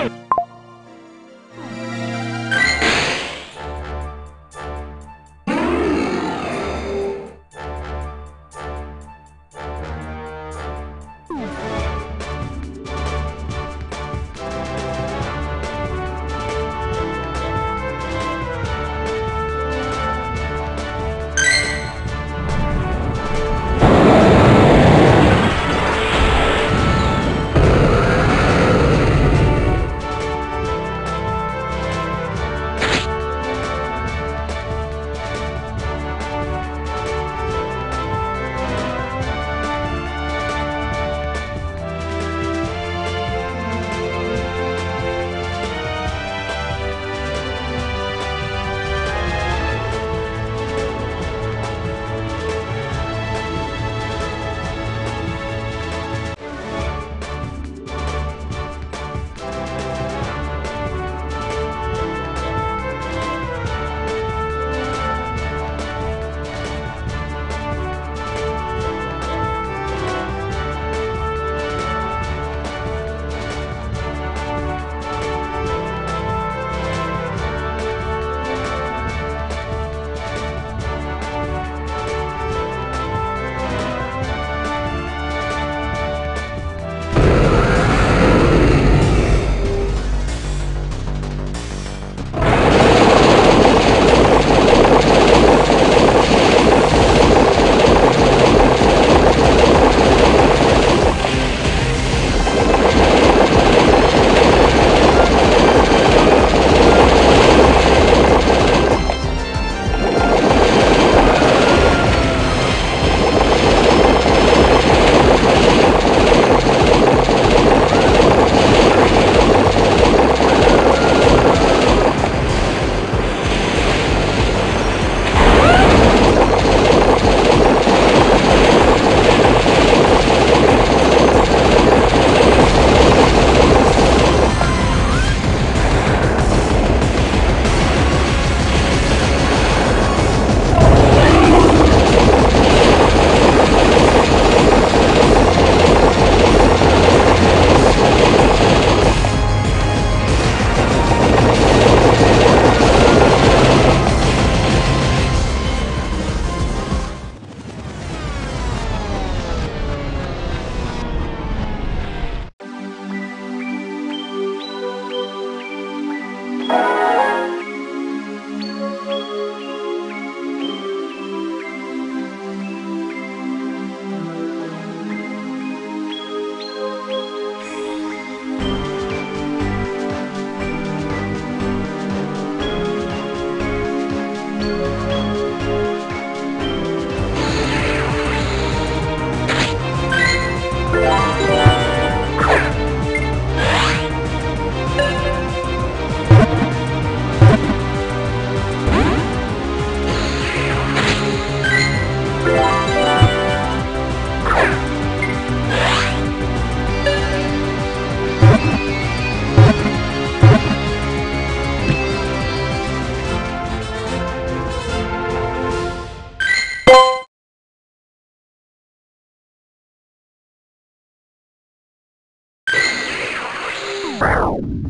Woo! Wow.